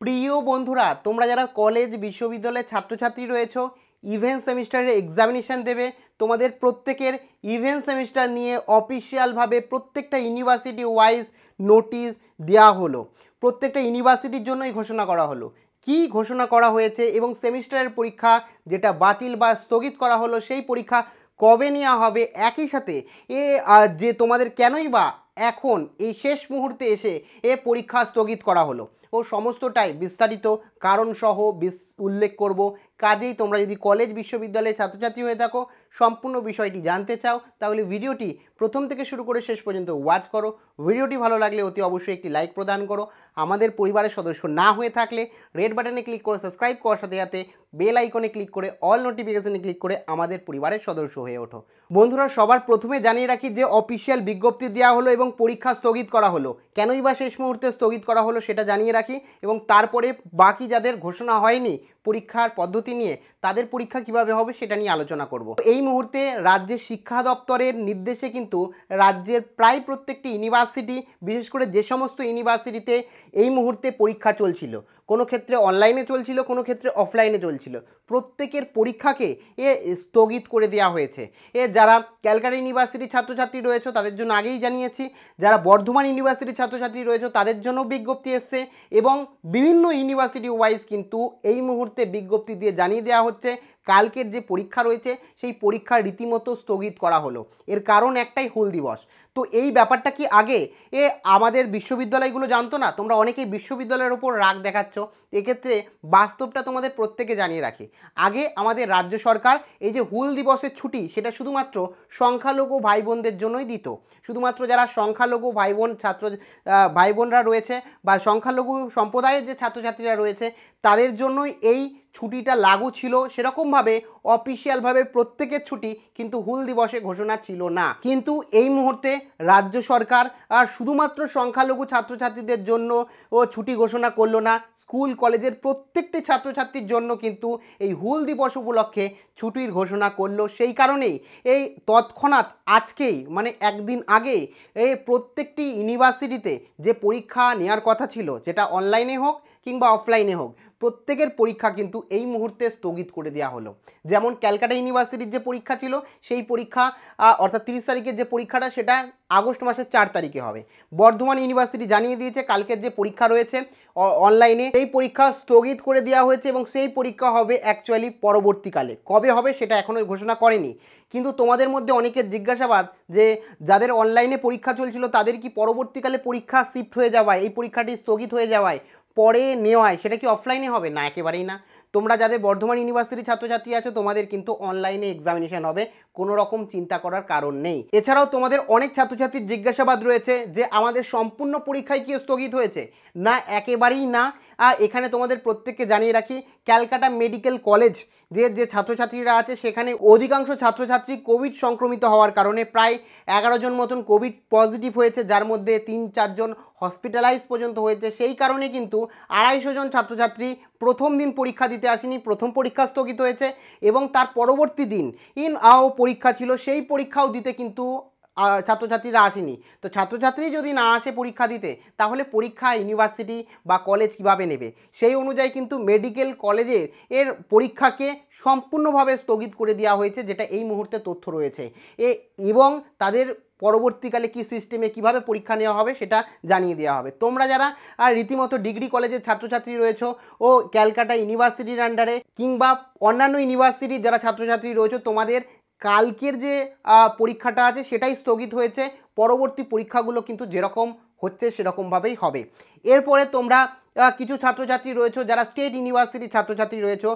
প্রিয় বন্ধুরা, তোমরা যারা কলেজ বিশ্ববিদ্যালয়ের ছাত্রছাত্রী রয়েছো ইভেন্ট সেমিস্টারের এক্সামিনেশান দেবে, তোমাদের প্রত্যেকের ইভেন্ট সেমিস্টার নিয়ে অফিসিয়ালভাবে প্রত্যেকটা ইউনিভার্সিটি ওয়াইজ নোটিশ দেওয়া হলো। প্রত্যেকটা ইউনিভার্সিটির জন্যই ঘোষণা করা হলো। কি ঘোষণা করা হয়েছে এবং সেমিস্টারের পরীক্ষা যেটা বাতিল বা স্থগিত করা হলো, সেই পরীক্ষা কবে নেওয়া হবে? একই সাথে এ যে তোমাদের কেনই বা এখন এই শেষ মুহূর্তে এসে এ পরীক্ষা স্থগিত করা হলো। ও সমস্তটাই বিস্তারিত কারণসহ উল্লেখ করব। কাজেই তোমরা যদি কলেজ বিশ্ববিদ্যালয়ে ছাত্রছাত্রী হয়ে থাকো, সম্পূর্ণ বিষয়টি জানতে চাও, তাহলে ভিডিওটি প্রথম থেকে শুরু করে শেষ পর্যন্ত ওয়াচ করো। ভিডিওটি ভালো লাগলে অতি অবশ্যই একটি লাইক প্রদান করো। আমাদের পরিবারের সদস্য না হয়ে থাকলে রেড বাটনে ক্লিক করে সাবস্ক্রাইব করার সাথে সাথে বেল আইকনে ক্লিক করে অল নোটিফিকেশনে ক্লিক করে আমাদের পরিবারের সদস্য হয়ে ওঠো। বন্ধুরা, সবার প্রথমে জানিয়ে রাখি যে অফিসিয়াল বিজ্ঞপ্তি দেওয়া হলো এবং পরীক্ষা স্থগিত করা হলো। কেনই বা শেষ মুহূর্তে স্থগিত করা হলো সেটা জানিয়ে রাখি এবং তারপরে বাকি যাদের ঘোষণা হয়নি পরীক্ষার পদ্ধতি নিয়ে, তাদের পরীক্ষা কীভাবে হবে সেটা নিয়ে আলোচনা করব। এই মুহূর্তে রাজ্যের শিক্ষা দপ্তরের নির্দেশে কিন্তু রাজ্যের প্রায় প্রত্যেকটি ইউনিভার্সিটি বিশেষ করে যে সমস্ত ইউনিভার্সিটিতে এই মুহূর্তে পরীক্ষা চলছিল। কোনো ক্ষেত্রে অনলাইনে চলছিল, কোনো ক্ষেত্রে অফলাইনে চলছিল। প্রত্যেকের পরীক্ষাকে এ স্থগিত করে দেওয়া হয়েছে। এ যারা ক্যালকাটা ইউনিভার্সিটির ছাত্রছাত্রী রয়েছে, তাদের জন্য আগেই জানিয়েছি, যারা বর্ধমান ইউনিভার্সিটির ছাত্রছাত্রী রয়েছে, তাদের জন্য বিজ্ঞপ্তি এসছে এবং বিভিন্ন ইউনিভার্সিটি ওয়াইজ কিন্তু এই মুহূর্তে বিজ্ঞপ্তি দিয়ে জানিয়ে দেওয়া হচ্ছে কালকের যে পরীক্ষা রয়েছে, সেই পরীক্ষা রীতিমতো স্থগিত করা হলো। এর কারণ একটাই হুল দিবস। তো এই ব্যাপারটা কি আগে? এ আমাদের বিশ্ববিদ্যালয়গুলো জানতো না? তোমরা অনেকেই বিশ্ববিদ্যালয়ের ওপর রাগ দেখাচ্ছ। এক্ষেত্রে বাস্তবটা তোমাদের প্রত্যেকে জানিয়ে রাখি। আগে আমাদের রাজ্য সরকার এই যে হুল দিবসের ছুটি, সেটা শুধুমাত্র সংখ্যালঘু ভাই বোনদের জন্যই দিত। শুধুমাত্র যারা সংখ্যালঘু ভাই বোন ছাত্র ভাই বোনরা রয়েছে বা সংখ্যালঘু সম্প্রদায়ের যে ছাত্রছাত্রীরা রয়েছে তাদের জন্যই এই ছুটিটা লাগু ছিল। সেরকমভাবে অফিসিয়ালভাবে প্রত্যেকের ছুটি কিন্তু হুল দিবসে ঘোষণা ছিল না। কিন্তু এই মুহূর্তে রাজ্য সরকার আর শুধুমাত্র সংখ্যালঘু ছাত্রছাত্রীদের জন্য ও ছুটি ঘোষণা করল না, স্কুল, কলেজের প্রত্যেকটি ছাত্রছাত্রীর জন্য কিন্তু এই হুল দিবস উপলক্ষে ছুটির ঘোষণা করল। সেই কারণেই এই তৎক্ষণাৎ আজকেই মানে একদিন আগে, এই প্রত্যেকটি ইউনিভার্সিটিতে যে পরীক্ষা নেওয়ার কথা ছিল, যেটা অনলাইনে হোক কিংবা অফলাইনে হোক প্রত্যেকের পরীক্ষা কিন্তু এই মুহূর্তে স্থগিত করে দেওয়া হলো। যেমন ক্যালকাটা ইউনিভার্সিটির যে পরীক্ষা ছিল, সেই পরীক্ষা অর্থাৎ তিরিশ তারিখের যে পরীক্ষাটা, সেটা আগস্ট মাসের চার তারিখে হবে। বর্ধমান ইউনিভার্সিটি জানিয়ে দিয়েছে, কালকের যে পরীক্ষা রয়েছে অনলাইনে সেই পরীক্ষা স্থগিত করে দেওয়া হয়েছে এবং সেই পরীক্ষা হবে অ্যাকচুয়ালি পরবর্তীকালে। কবে হবে সেটা এখনও ঘোষণা করেনি। কিন্তু তোমাদের মধ্যে অনেকের জিজ্ঞাসাবাদ যে যাদের অনলাইনে পরীক্ষা চলছিল, তাদের কি পরবর্তীকালে পরীক্ষা শিফট হয়ে যাওয়ায়, এই পরীক্ষাটি স্থগিত হয়ে যাওয়ায় পরে নেওয়ায় সেটা কি অফলাইনে হবে? না, একেবারেই না। তোমরা যাদের বর্ধমান ইউনিভার্সিটির ছাত্রছাত্রী আছো, তোমাদের কিন্তু অনলাইনে এক্সামিনেশান হবে। কোনো রকম চিন্তা করার কারণ নেই। এছাড়াও তোমাদের অনেক ছাত্রছাত্রীর জিজ্ঞাসাবাদ রয়েছে যে, আমাদের সম্পূর্ণ পরীক্ষায় কি স্থগিত হয়েছে? না, একেবারেই না। এখানে তোমাদের প্রত্যেককে জানিয়ে রাখি, ক্যালকাটা মেডিকেল কলেজ, যে যে ছাত্রছাত্রীরা আছে, সেখানে অধিকাংশ ছাত্রছাত্রী কোভিড সংক্রমিত হওয়ার কারণে প্রায় এগারো জন মতন কোভিড পজিটিভ হয়েছে, যার মধ্যে তিন চারজন হসপিটালাইজ পর্যন্ত হয়েছে। সেই কারণে কিন্তু আড়াইশো জন ছাত্রছাত্রী প্রথম দিন পরীক্ষা দিতে আসেনি, প্রথম পরীক্ষা স্থগিত হয়েছে এবং তার পরবর্তী দিন, ইন আও পরীক্ষা ছিল, সেই পরীক্ষাও দিতে কিন্তু ছাত্রছাত্রীরা আসেনি। তো ছাত্রছাত্রী যদি না আসে পরীক্ষা দিতে, তাহলে পরীক্ষা ইউনিভার্সিটি বা কলেজ কীভাবে নেবে? সেই অনুযায়ী কিন্তু মেডিকেল কলেজের এর পরীক্ষাকে সম্পূর্ণভাবে স্থগিত করে দেওয়া হয়েছে, যেটা এই মুহূর্তে তথ্য রয়েছে। এ, এবং তাদের পরবর্তীকালে কি সিস্টেমে কীভাবে পরীক্ষা নেওয়া হবে, সেটা জানিয়ে দেওয়া হবে। তোমরা যারা আর রীতিমতো ডিগ্রি কলেজের ছাত্রছাত্রী রয়েছো, ও ক্যালকাটা ইউনিভার্সিটির আন্ডারে কিংবা অন্যান্য ইউনিভার্সিটির যারা ছাত্রছাত্রী রয়েছে, তোমাদের কালকের যে পরীক্ষাটা আছে সেটাই স্থগিত হয়েছে। পরবর্তী পরীক্ষাগুলো কিন্তু যেরকম হচ্ছে সেরকমভাবেই হবে। এরপরে তোমরা কিছু ছাত্রছাত্রী রয়েছে, যারা স্টেট ইউনিভার্সিটির ছাত্রছাত্রী রয়েছে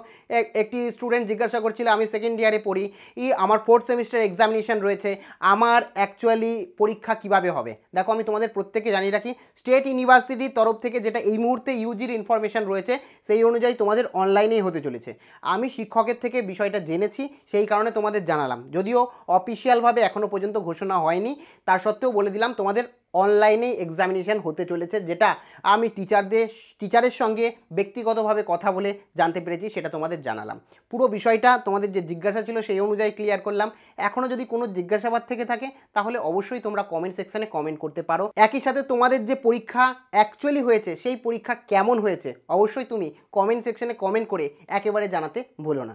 একটি স্টুডেন্ট জিজ্ঞাসা করছিল, আমি সেকেন্ড ইয়ারে পড়ি, ই, আমার ফোর্থ সেমিস্টার এক্সামিনেশন রয়েছে, আমার অ্যাকচুয়ালি পরীক্ষা কীভাবে হবে? দেখো, আমি তোমাদের প্রত্যেকে জানিয়ে রাখি স্টেট ইউনিভার্সিটির তরফ থেকে যেটা এই মুহূর্তে ইউজির ইনফরমেশন রয়েছে, সেই অনুযায়ী তোমাদের অনলাইনেই হতে চলেছে। আমি শিক্ষকের থেকে বিষয়টা জেনেছি, সেই কারণে তোমাদের জানালাম। যদিও অফিসিয়ালভাবে এখনও পর্যন্ত ঘোষণা হয়নি, তার সত্ত্বেও বলে দিলাম, তোমাদের অনলাইনেই এক্সামিনেশন হতে চলেছে, যেটা আমি টিচারদের টিচারের সঙ্গে ব্যক্তিগতভাবে কথা বলে জানতে পেরেছি, সেটা তোমাদের জানালাম। পুরো বিষয়টা তোমাদের যে জিজ্ঞাসা ছিল সেই অনুযায়ী ক্লিয়ার করলাম। এখনও যদি কোনো জিজ্ঞাসাবাদ থেকে থাকে, তাহলে অবশ্যই তোমরা কমেন্ট সেকশানে কমেন্ট করতে পারো। একই সাথে তোমাদের যে পরীক্ষা অ্যাকচুয়ালি হয়েছে, সেই পরীক্ষা কেমন হয়েছে, অবশ্যই তুমি কমেন্ট সেকশানে কমেন্ট করে একেবারে জানাতে ভুলো না।